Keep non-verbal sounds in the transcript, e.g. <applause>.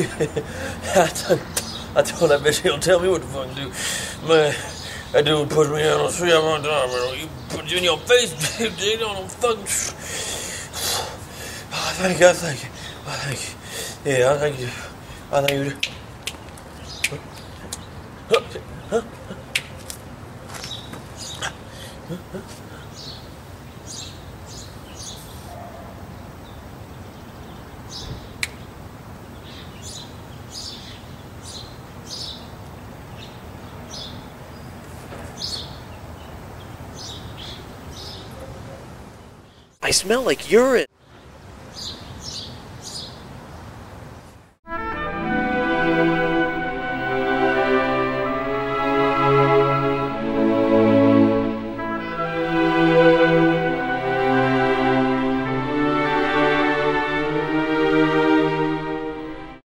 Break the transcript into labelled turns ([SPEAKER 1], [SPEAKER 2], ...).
[SPEAKER 1] <laughs> I told, I told that bitch he'll tell me what to fucking do. Man, that dude put me out on the street one time, man. You put you in your face, <laughs> dude, on a fucking. Oh, <sighs> thank you, I thank you. I thank you. Yeah, I thank you. I thank you. Huh? Huh? Huh?
[SPEAKER 2] I smell like urine.